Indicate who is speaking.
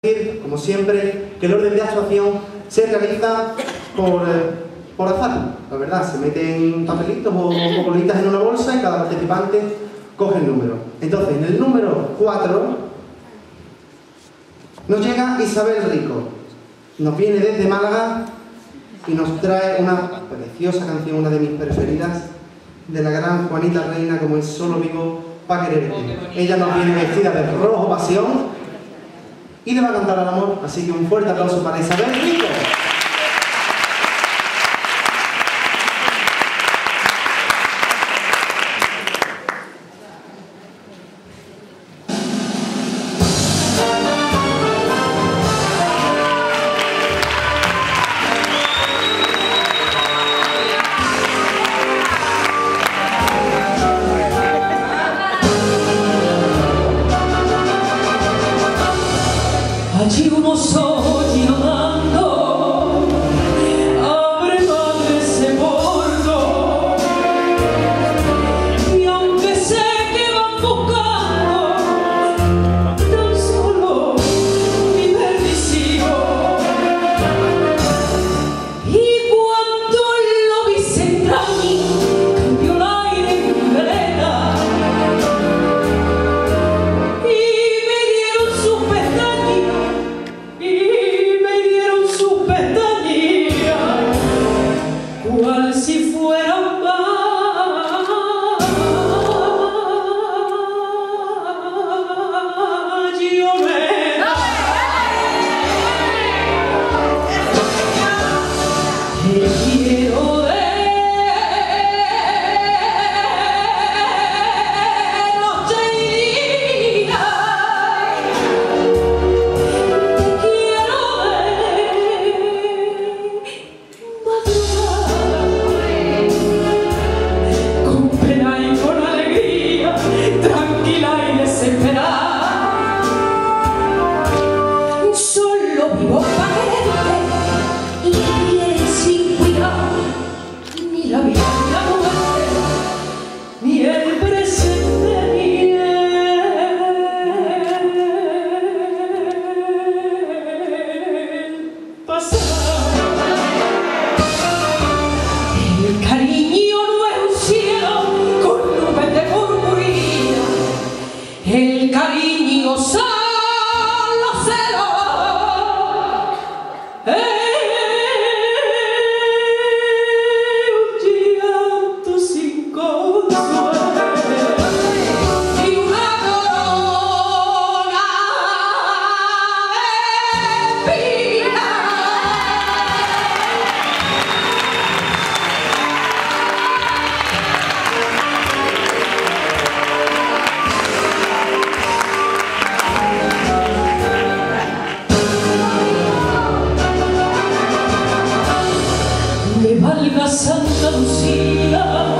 Speaker 1: decir, como siempre, que el orden de actuación se realiza por, eh, por azar, la verdad. Se meten papelitos o, o bolitas en una bolsa y cada participante coge el número. Entonces, en el número 4 nos llega Isabel Rico. Nos viene desde Málaga y nos trae una preciosa canción, una de mis preferidas, de la gran Juanita Reina, como es Solo Vivo para quererte. Ella nos viene vestida de rojo pasión y le va a cantar al amor. Así que un fuerte aplauso para Isabel Rico.
Speaker 2: que valga Santa Lucía.